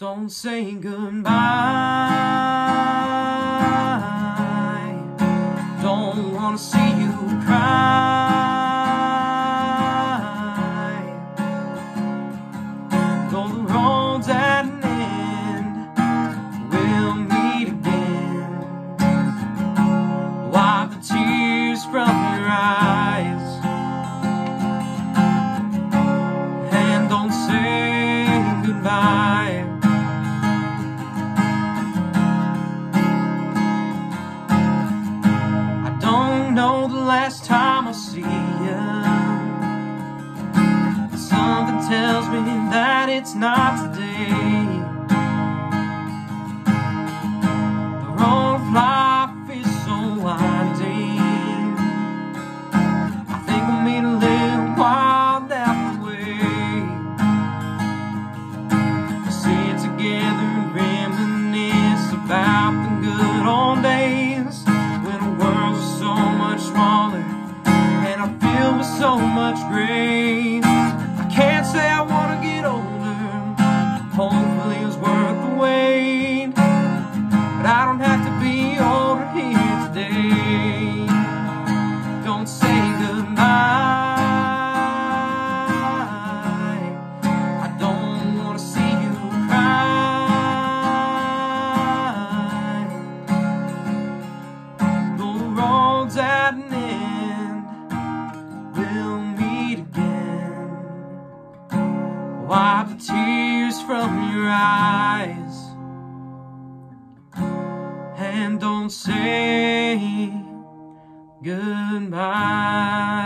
Don't say goodbye. Don't wanna see you cry. Though the road's at an end, we'll meet again. Wipe the tears from your eyes. And don't say goodbye. Last time I'll see you. Something tells me that it's not today. Much grace. I can't say I wanna get older. Hopefully it's worth the wait. But I don't have Wipe the tears from your eyes and don't say goodbye.